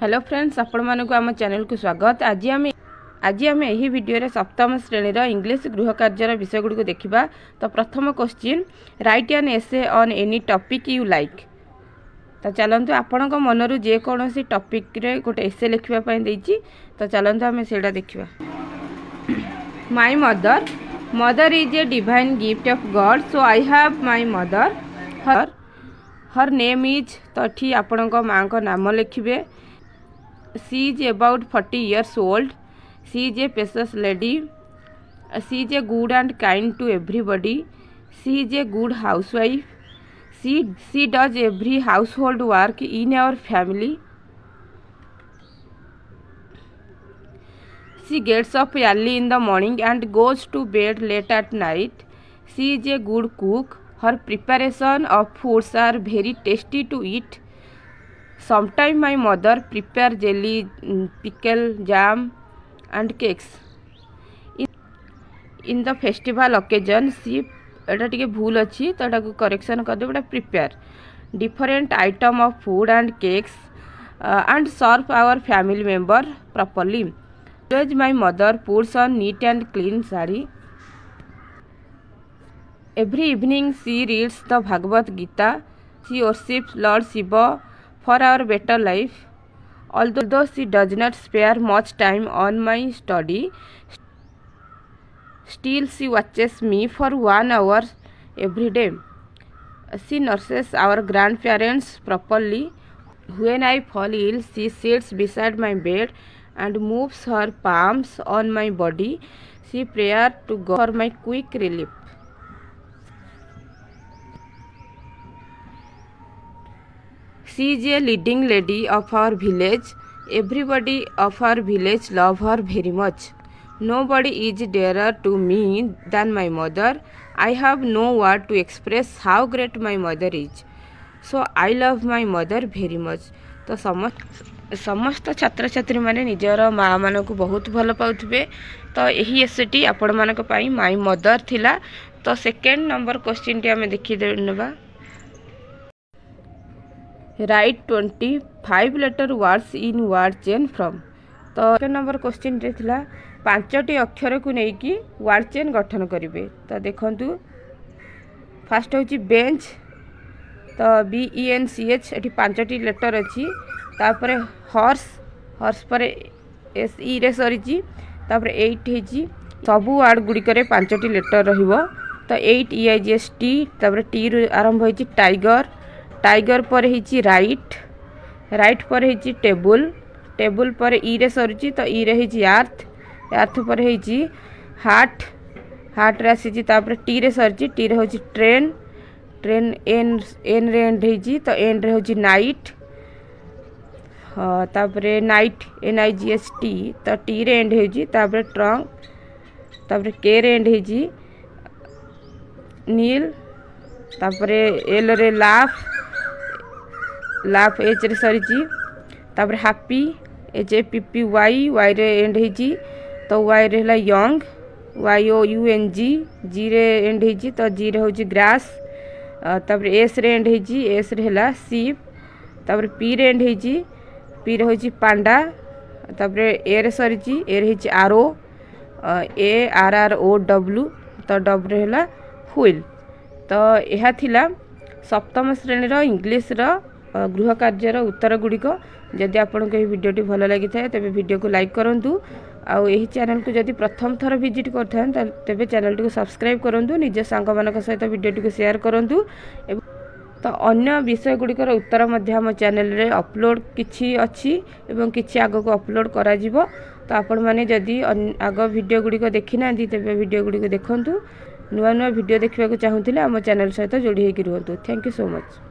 Hello friends আপনার আমার চ্যানেলকে স্বাগত আজ আমি আজ আমি এই ভিডিওরে সপ্তম শ্রেণির ইংলিশ গৃহকার্যর বিষয়গুড়ি দেখা তো প্রথম question write an essay on any topic you like তো চালু আপনার মনর যেকোন টপিক্রে গোটে এসে লেখা দিয়েছি তো চালু আমি সেটা দেখা my mother mother is a divine gift of God so I have my mother her her name is তো এটি আপনার মাঙ্ক নাম লিখবে she is about forty years old she is a पेशस lady she is a good and kind to everybody she is a good housewife she she does every household work in our family she gets up early in the morning and goes to bed late at night she is a good cook her preparation of foods are very tasty to eat sometime my mother prepare jelly pickle, jam and cakes in the festival occasion she she एटा टिके भूल अच्छी तो एटा को correction करदेव they prepare different item of food and cakes and serve our family member properly veg my mother puts on neat and clean sari every evening she reads the Bhagavad Gita she worships lord Shiva for our better life although she does not spare much time on my study Still, she watches me for one hour every day. She nurses our grandparents properly. When I fall ill, she sits beside my bed and moves her palms on my body. She prays to God for my quick relief. She is a leading lady of our village. Everybody of our village love her very much. Nobody is dearer to me than my mother. I have no word to express how great my mother is. So I love my mother very much. ତ ସମସ୍ତ ଛାତ୍ରଛାତ୍ରୀମାନେ ନିଜର ମାଆମାନଙ୍କୁ ବହୁତ ଭଲ ପାଉଥିବେ ତ ଏହି ଏସେଟି ଆପଣମାନଙ୍କ ପାଇଁ ମାଇ ମଦର ଥିଲା ତ ସେକେଣ୍ଡ ନମ୍ବର କ୍ୱେଶ୍ଚିନ୍ଟି ଆମେ ଦେଖିନେବା write 25 letter words in word chain from তো এক নম্বর কোশ্চিনরে লা পাঁচটি অক্ষরক নেইকি ওয়ার্ড চেন গঠন করবে তো দেখন্তু ফার্স্ট হচ্ছে বেঞ্চ তো B E N C H এটি পাঁচটি লেটর অছি তারপরে হর্স হর্স পরে এস ই রে সরিছি তারপরে এইট হয়েছি সবু ওয়ার্ড গুড়িকরে পাঁচটি লেটর রহব তো eight E I G S T তারপরে টি আরম্ভ হয়েছি টাইগর टाइगर पर होती राइट राइट पर टेबुल टेबुल पर इरे सर तो इरे रे आर्थ आर्थ पर होती हार्ट हार्ट आसी टी रे टी रे हूँ ट्रेन ट्रेन एन एन रे एंड हो तो एन रे हूँ नाइट हाँ तापर night N I G S T तो टी रे एंड होपर ट्रंक तापर के रे एंड नील तापर एल रे लाफ লাভ এচরে সরিছি তাপরে happy H A P P Y ওয়াইরে end হয়েছি তো ওয়াইরে হল young Y O U N G জিরে এন্ড হয়েছি তো জিরে হচ্ছে গ্রাস তাপরে এসরে এন্ড হয়েছি এসরে হল সিপ তাপরে পিরে এন্ড হয়েছি পিরে হচ্ছে পাণ্ডা তাপরে এরে সরিছি এর হয়েছে আরও A R R O W तो डब्ल्यू है हुईल तो यह सप्तम श्रेणीर इंग्लीश्र ଗୃହ କାର୍ଯ୍ୟର ଉତ୍ତର ଗୁଡ଼ିକ ଯଦି ଆପଣଙ୍କୁ ଏହି ଭିଡ଼ିଓଟି ଭଲ ଲାଗିଥାଏ ତେବେ ଭିଡ଼ିଓକୁ ଲାଇକ୍ କରନ୍ତୁ। ଆଉ ଏହି ଚ୍ୟାନେଲକୁ ଯଦି ପ୍ରଥମ ଥର ଭିଜିଟ୍ କରିଥାନ୍ତି ତେବେ ଚ୍ୟାନେଲଟିକୁ ସବସ୍କ୍ରାଇବ୍ କରନ୍ତୁ ନିଜ ସାଙ୍ଗମାନଙ୍କ ସହିତ ଭିଡ଼ିଓଟିକୁ ସେୟାର କରନ୍ତୁ। ଏବଂ ତ ଅନ୍ୟ ବିଷୟ ଗୁଡ଼ିକର ଉତ୍ତର ମଧ୍ୟ ଆମ ଚ୍ୟାନେଲରେ ଅପଲୋଡ଼ କିଛି ଅଛି ଏବଂ କିଛି ଆଗକୁ ଅପଲୋଡ଼ କରାଯିବ। ତ ଆପଣମାନେ ଯଦି ଆଗ ଭିଡ଼ିଓ ଗୁଡ଼ିକ ଦେଖିନାହାନ୍ତି ତେବେ ଭିଡ଼ିଓ ଗୁଡ଼ିକ ଦେଖନ୍ତୁ। ନୂଆ ନୂଆ ଭିଡ଼ିଓ ଦେଖିବାକୁ ଚାହୁଁଥିଲେ ଆମ ଚ୍ୟାନେଲ୍ ସହିତ ଯୋଡ଼ି ହୋଇକି ରୁହନ୍ତୁ। Thank you so much